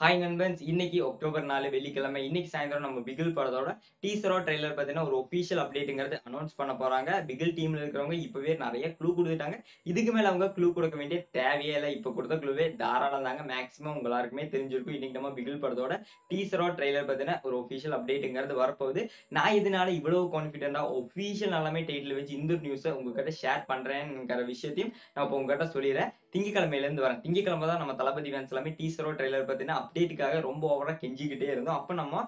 Hi நண்பன்ஸ் இன்னைக்கு October நாலு வெள்ளிக்கிழமை. இன்னைக்கு சாயந்தரம் நம்ம பிகில் படத்தோட டீசரோ ட்ரெய்லர் பார்த்தீங்கன்னா ஒரு ஒபிஷியல் அப்டேட்டுங்கிறது அனௌன்ஸ் பண்ண போறாங்க. பிகில் டீம்ல இருக்கிறவங்க இப்பவே நிறைய க்ளூ கொடுத்துட்டாங்க. இதுக்கு மேல அவங்க க்ளூ கொடுக்க வேண்டிய தேவையே இல்லை. இப்போ கொடுத்த க்ளூவே தாராளம் தாங்க. மேக்ஸிமம் உங்களாருக்குமே எல்லாருக்குமே தெரிஞ்சிருக்கும். இன்னைக்கு நம்ம பிகில் படத்தோட டீசரோ ட்ரெய்லர் பார்த்தீங்கன்னா ஒரு ஒபிஷியல் அப்டேட்டுங்கிறது வரப்போகுது. நான் இதனால இவ்வளவு கான்ஃபிடென்டா ஒபிஷியல் எல்லாமே டைட்டில் வச்சு இந்த நியூஸை உங்ககிட்ட ஷேர் பண்றேங்கிற விஷயத்தையும் நான் இப்போ உங்ககிட்ட சொல்லிடுறேன். திங்கக்கிழமையில இருந்து வரேன் திங்கக்கிழமை தான் நம்ம தளபதி ஃபேன்ஸ் எல்லாமே டீசரோ ட்ரெய்லர் பார்த்தீங்கன்னா அப்டேட்டுக்காக ரொம்ப ஓவராக கெஞ்சிக்கிட்டே இருந்தோம். அப்போ நம்ம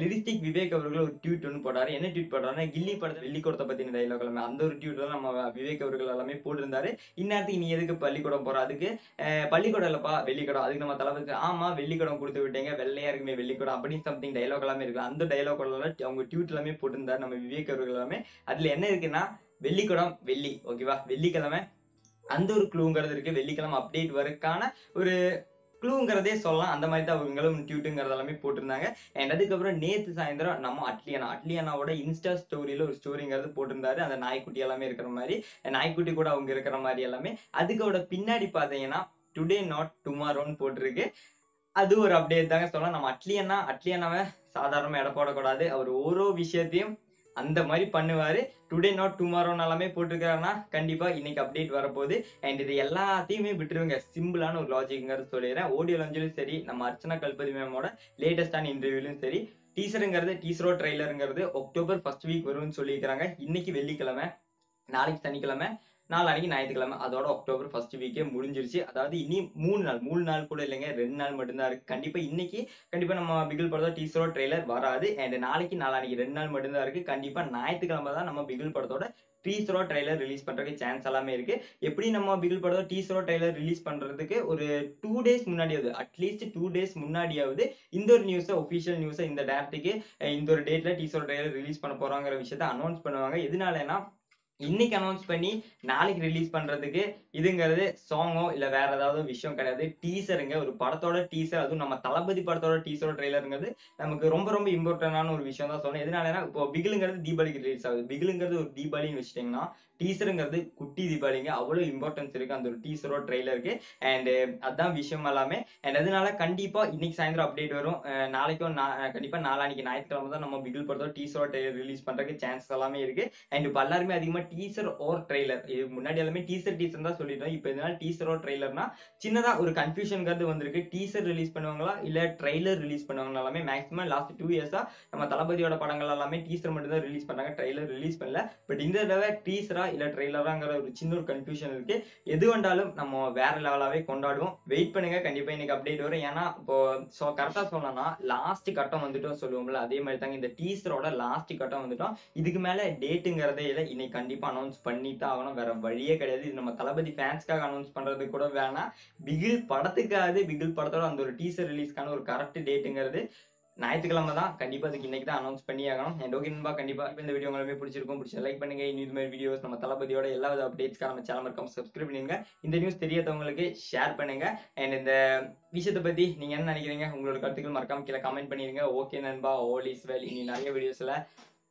லிரிஸ்டிக் விவேக் அவர்கள் ஒரு ட்வீட் ஒன்று போட்டாரு. என்ன ட்வீட் போடுறாருன்னா கில்லி படத்தை வெள்ளிக்கூடத்தை பற்றின டைலாக் எல்லாமே அந்த ஒரு ட்வீட் தான் நம்ம விவேக் அவர்கள் எல்லாமே போட்டிருந்தாரு. இந்நேரத்துக்கு நீ எதுக்கு பள்ளிக்கூடம் போகிற அதுக்கு பள்ளிக்கூடம் இல்லப்பா வெள்ளிக்கூடம். அதுக்கு நம்ம தளபதி ஆமா வெள்ளிக்கூடம் கொடுத்து விட்டீங்க வெள்ளையா இருக்குமே வெள்ளிக்கூடம் அப்படின்னு சம்திங் டைலாக் எல்லாமே இருக்கு அந்த டைலாக் அவங்க ட்வீட் எல்லாமே போட்டிருந்தாரு நம்ம விவேக் அவர்கள் எல்லாமே. அதுல என்ன இருக்குன்னா வெள்ளிக்கூடம் வெள்ளி ஓகேவா வெள்ளிக்கிழமை அந்த ஒரு க்ளூங்கிறது இருக்கு. வெள்ளிக்கிழமை அப்டேட் வரக்கான ஒரு க்ளூங்கிறதே சொல்லலாம். அந்த மாதிரி தான் அவங்களும் டியூட்டுங்கிறது எல்லாமே போட்டிருந்தாங்க. அண்ட் அதுக்கப்புறம் நேத்து சாயந்தரம் நம்ம அட்லியானா அட்லியானாவோட இன்ஸ்டா ஸ்டோரியில ஒரு ஸ்டோரிங்கிறது போட்டிருந்தாரு. அந்த நாய்க்குட்டி எல்லாமே இருக்கிற மாதிரி. நாய்க்குட்டி கூட அவங்க இருக்கிற மாதிரி எல்லாமே. அதுக்கோட பின்னாடி பாத்தீங்கன்னா டுடே நாட் டுமாரோன்னு போட்டிருக்கு. அது ஒரு அப்டேட் தாங்க சொல்லலாம். நம்ம அட்லியனா அட்லியானாவை சாதாரணமாக எடை போடக்கூடாது. அவர் ஓரோ விஷயத்தையும் அந்த மாதிரி பண்ணுவார். டுடே நாட் டுமாரோ போட்டிருக்காருன்னா கண்டிப்பாக இன்னைக்கு அப்டேட் வரப்போகுது. அண்ட் இது எல்லாத்தையுமே விட்டுருவங்க. சிம்பிளான ஒரு லாஜிக்ங்கிறது சொல்லிடுறேன். ஆடியோ லஞ்சிலும் சரி நம்ம அர்ச்சனா கல்பதி மேமோட லேட்டஸ்டான இன்டர்வியூலையும் சரி டீசருங்கிறது டீசரோ ட்ரெய்லருங்கிறது அக்டோபர் ஃபர்ஸ்ட் வீக் வரும்னு சொல்லியிருக்கிறாங்க. இன்னைக்கு வெள்ளிக்கிழமை நாளைக்கு சனிக்கிழமை. நாளைக்கு ஞாயிற்றுக்கிழமை. அதோட அக்டோபர் ஃபர்ஸ்ட் வீக்கே முடிஞ்சிருச்சு. அதாவது இனி மூணு நாள். மூணு நாள் கூட இல்லைங்க. ரெண்டு நாள் மட்டும்தான் இருக்கு. கண்டிப்பா இன்னைக்கு கண்டிப்பா நம்ம பிகில் படத்தோட டீசரோ ட்ரெய்லர் வராது. அண்ட் நாளைக்கு நாளானிக்கு ரெண்டு நாள் மட்டும்தான் இருக்கு. கண்டிப்பா ஞாயிற்றுக்கிழமை தான் நம்ம பிகில் படத்தோட டீசரோ ட்ரெய்லர் ரிலீஸ் பண்றதுக்கு சான்ஸ் எல்லாமே இருக்கு. எப்படி நம்ம பிகில் படத்தோட டீசரோ ட்ரெய்லர் ரிலீஸ் பண்றதுக்கு ஒரு டூ டேஸ் முன்னாடியாவது அட்லீஸ்ட் டூ டேஸ் முன்னாடியாவது இந்த ஒரு நியூஸை ஒஃபிஷியல் நியூஸை இந்த டேரக்டுக்கு இந்த ஒரு டேட்ல டீசரோ ட்ரெய்லர் ரிலீஸ் பண்ண போறாங்கிற விஷயத்த அனௌன்ஸ் பண்ணுவாங்க. எதனாலனா இன்னைக்கு அனௌன்ஸ் பண்ணி நாளைக்கு ரிலீஸ் பண்றதுக்கு இதுங்கிறது சாங்கோ இல்ல வேற ஏதாவது விஷயம் கிடையாது. டீசருங்க ஒரு படத்தோட டீசர் அதுவும் நம்ம தளபதி படத்தோட டீசரோட ட்ரெய்லருங்கிறது நமக்கு ரொம்ப ரொம்ப இம்பார்ட்டன்டான ஒரு விஷயம் தான் சொல்லணும் எதனாலனா இப்போ பிகிலுங்கிறது தீபாவளிக்கு ரிலீஸ் ஆகுது. பிகிலுங்கிறது ஒரு தீபாவளின்னு வச்சுட்டீங்கன்னா டீசருங்கிறது குட்டி தீபாவளிங்க. அவ்வளவு இம்பார்ட்டன்ஸ் இருக்கு அந்த ஒரு டீசரோ ட்ரெய்லருக்கு அண்ட் அதான் விஷயம் எல்லாமே. அண்ட் அதனால கண்டிப்பா இன்னைக்கு சாயந்தரம் அப்டேட் வரும். நாளைக்கும் கண்டிப்பா நாளானிக்கு ஞாயிற்றுக்கிழமை தான் நம்ம பிகில் படத்தோட டீசரோ ட்ரெய்லர் ரிலீஸ் பண்றதுக்கு சான்ஸ் எல்லாமே இருக்கு. அண்ட் இப்போ எல்லாருமே அதிகமா டீசர் ஓர் ட்ரெய்லர் இது முன்னாடி எல்லாமே டீசர் டீசர் தான் சொல்லிட்டோம். இப்போ இதனால டீசரோ ட்ரெய்லர்னா சின்னதாக ஒரு கன்ஃபியூஷன்ங்கிறது வந்திருக்கு. டீசர் ரிலீஸ் பண்ணுவாங்களா? இல்ல ட்ரெய்லர் ரிலீஸ் பண்ணுவாங்களா எல்லாமே மேக்ஸிமம் லாஸ்ட் டூ இயர்ஸாக நம்ம தளபதியோட படங்கள் எல்லாமே டீசர் மட்டும் தான் ரிலீஸ் பண்ணாங்க ட்ரெய்லர் ரிலீஸ் பண்ணல. பட் இந்த தடவை டீசரா இல்லை ட்ரெய்லராங்கிற ஒரு சின்ன ஒரு கன்ஃபியூஷன் இருக்கு. எது வந்தாலும் நம்ம வேற லெவலாகவே கொண்டாடுவோம். வெயிட் பண்ணுங்க. கண்டிப்பாக இன்னைக்கு அப்டேட் வரும். ஏன்னா இப்போ ஸோ கரெக்டாக சொல்லணும்னா லாஸ்ட் கட்டம் வந்துட்டோம் சொல்லுவோம்ல அதே மாதிரி தாங்க இந்த டீசரோட லாஸ்ட் கட்டம் வந்துட்டோம். இதுக்கு மேலே டேட்டுங்கிறதே இல்லை. இன்னைக்கு கண்டிப்பா அனௌன்ஸ் பண்ணி தான் ஆகணும். வேற வழியே கிடையாது. இது நம்ம தளபதி ஃபேன்ஸ்க்காக அனௌன்ஸ் பண்றது கூட வேணாம். பிகில் படத்துக்காவது பிகில் படத்தோட அந்த ஒரு டீசர் ரிலீஸ்க்கான ஒரு கரெக்ட் டேட்டுங்கிறது ஞாயிற்றுக்கிழமை தான். கண்டிப்பா அதுக்கு இன்னைக்கு தான் அனௌன்ஸ் பண்ணி ஆகணும். என் ஓகே நண்பா கண்டிப்பா இந்த வீடியோ உங்களுக்கு பிடிச்சிருக்கும். பிடிச்ச லைக் பண்ணுங்க. இனி இது மாதிரி வீடியோஸ் நம்ம தளபதியோட எல்லா வித அப்டேட்ஸ்க்காக நம்ம சேனல் இருக்கோம். சப்ஸ்கிரைப் பண்ணிருங்க இந்த நியூஸ் தெரியாதவங்களுக்கு ஷேர் பண்ணுங்க. அண்ட் இந்த விஷயத்தை பத்தி நீங்க என்ன நினைக்கிறீங்க? உங்களோட கருத்துக்கள் மறக்காம கீழே கமெண்ட் பண்ணிருங்க ஓகே நண்பா ஓலிஸ் is இனி நிறைய வீடியோஸ்ல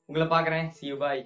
உங்களை பாக்குறேன் சி பாய்